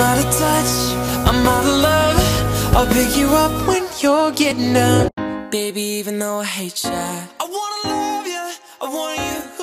out of touch, I'm out of love. I'll pick you up when you're getting up. Baby, even though I hate ya, I wanna love ya, I want you.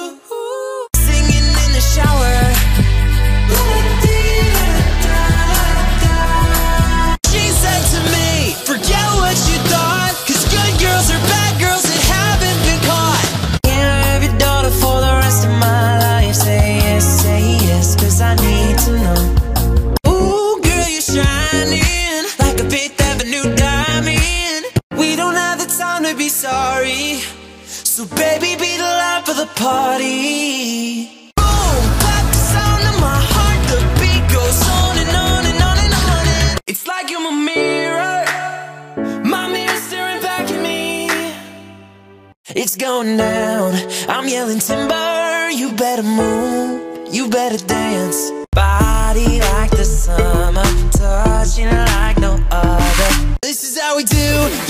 Going down. I'm yelling timber. You better move. You better dance. Body like the summer. Touching like no other. This is how we do.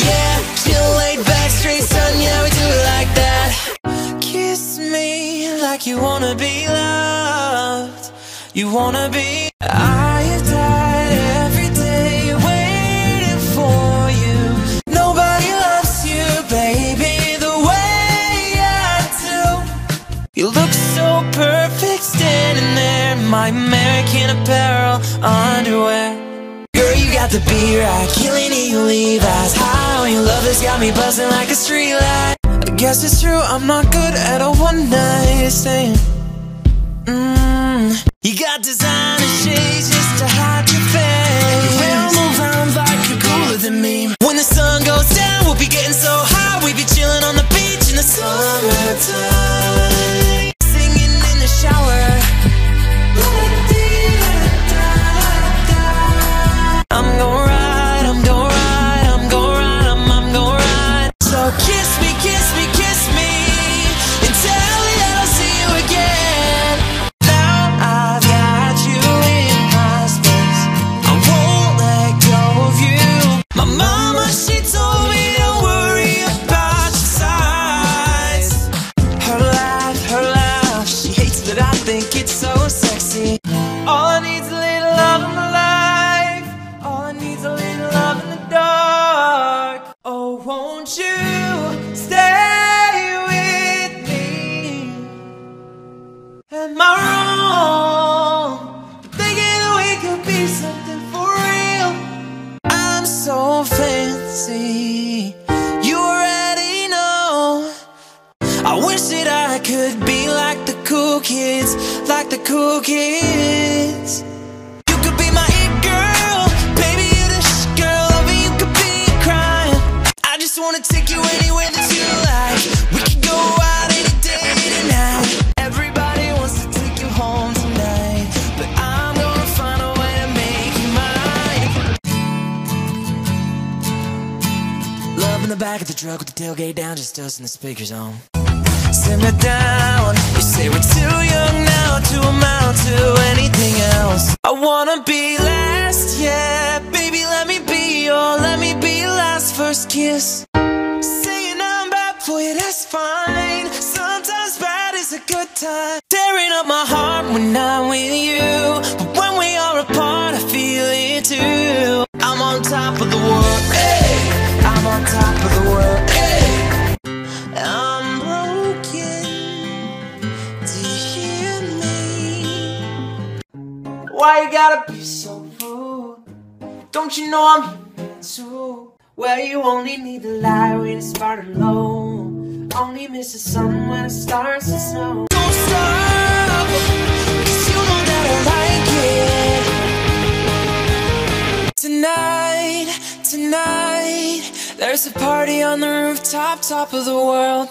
Yeah. Chill laid back, straight sun. Yeah, we do it like that. Kiss me like you wanna be loved. You wanna be. I You look so perfect standing there in my American Apparel underwear. Girl, you got the beat right, killing it, you leave eyes high on your love has got me buzzing like a street light. I guess it's true, I'm not good at a one night stand. Mmm, you got designer shades just to hide your face. You round around like you're cooler than me. When the sun goes down, we'll be getting so high, We'll be chilling on the beach in the summertime. Think it's so sexy. Kids. You could be my it girl, baby, you're the girl. Loving you could be crying. I just wanna take you anywhere that you like. We could go out any day, any night. Everybody wants to take you home tonight, but I'm gonna find a way to make you mine. Love in the back of the truck with the tailgate down, just us and the speakers on. Simmer down. You say we're too young now to amount to anything else. I wanna be last, yeah. Baby, let me be your, let me be last first kiss. Saying I'm bad for you, that's fine. Sometimes bad is a good time. Tearing up my heart when I'm with you. You gotta be so rude? Don't you know I'm human too? Well, you only need the light when it's far low. Only miss the sun when it starts to snow. Don't stop, you know that I like it. Tonight, tonight, there's a party on the rooftop, top of the world.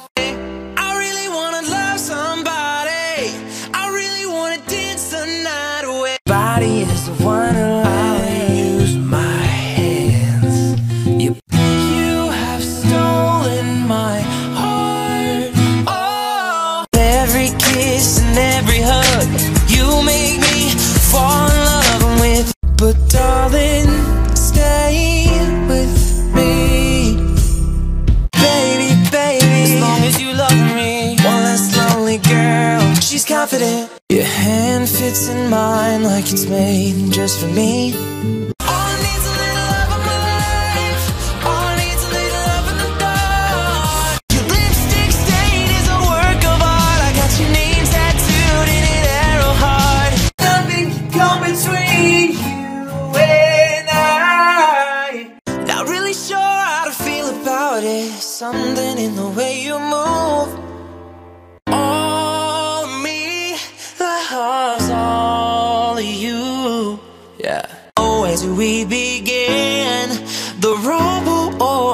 Confident. Your hand fits in mine like like it's made just for me.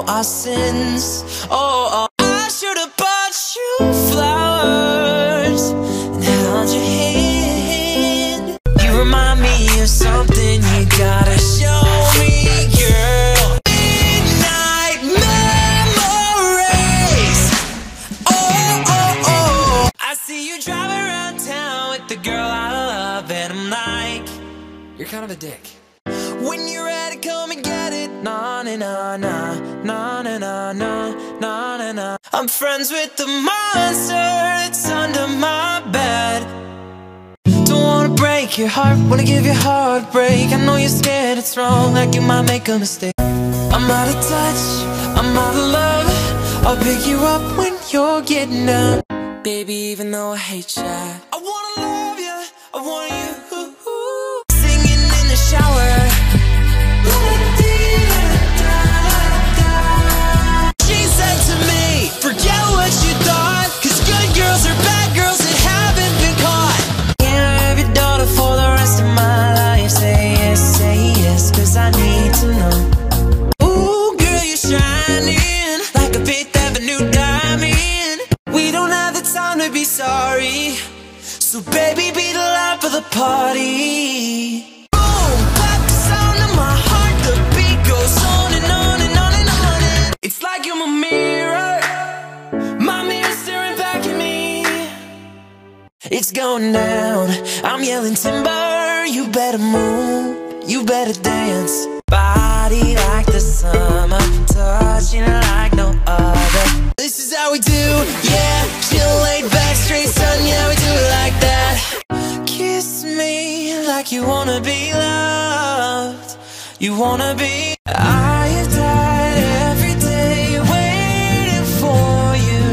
Our sins. Oh, oh. I should have bought you flowers and held your hand. You remind me of something you gotta show me, girl. Midnight memories. Oh, oh, oh. I see you driving around town with the girl I love, and I'm like, you're kind of a dick. When you're ready, come and get it. Nah, nah, nah, nah, nah, nah, nah, nah, nah, nah. I'm friends with the monster that's under my bed. Don't wanna break your heart, wanna give you heartbreak. I know you're scared it's wrong, like you might make a mistake. I'm out of touch, I'm out of love. I'll pick you up when you're getting up. Baby, even though I hate ya, I wanna love you, I want you. On. My heart the beat goes on and on and on and on it's like you're my mirror. My mirror staring back at me. It's going down. I'm yelling timber. You better move. You better dance. Body like the summer. You wanna be. I have died every day waiting for you.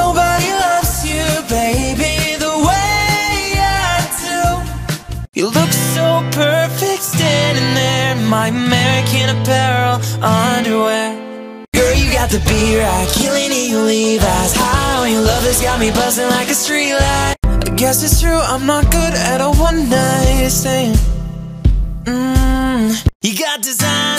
Nobody loves you, baby, the way I do. You look so perfect standing there in my American Apparel underwear. Girl, you got the beat right, killing it, you leave eyes high on your love has got me buzzing like a street light. I guess it's true, I'm not good at a one night stand. Mmm, design.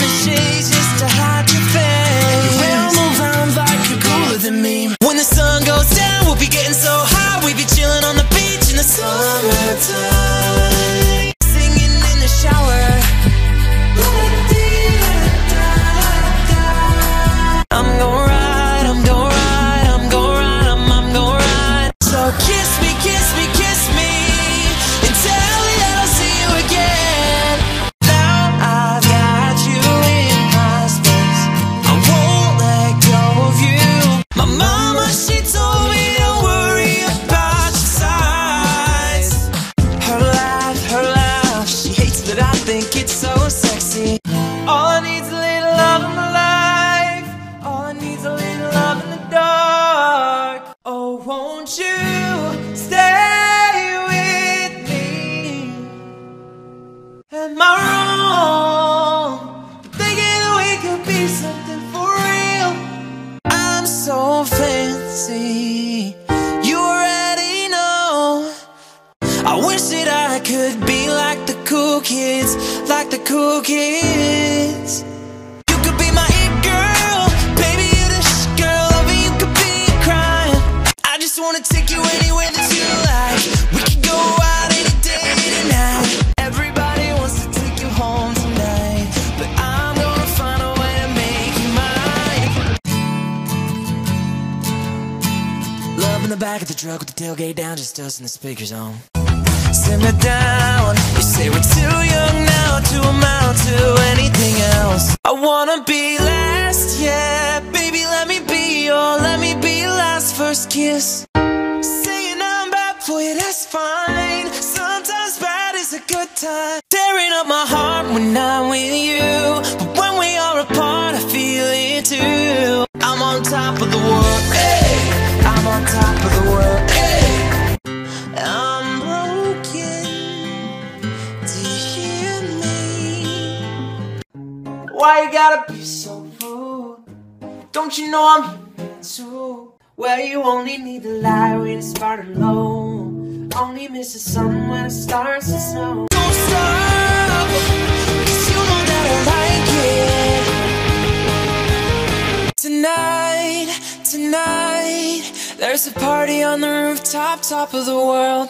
Kids. You could be my it girl, baby, you're the sh- girl. Loving you could be crying. I just wanna take you anywhere that you like. We could go out any day, any night. Everybody wants to take you home tonight, but I'm gonna find a way to make you mine. Love in the back of the truck with the tailgate down, just us and the speakers on. Simmer down. You say we're too young now I wanna be last, yeah. Baby, let me be your, let me be last first kiss. Saying I'm bad for you, that's fine. Sometimes bad is a good time. Tearing up my heart when I'm with you. Gotta be so rude? Don't you know I'm human too? Well, you only need the light when it's burning low. Only miss the sun when it starts to snow. Don't stop, you know that I like it. Tonight, tonight, there's a party on the rooftop, top of the world.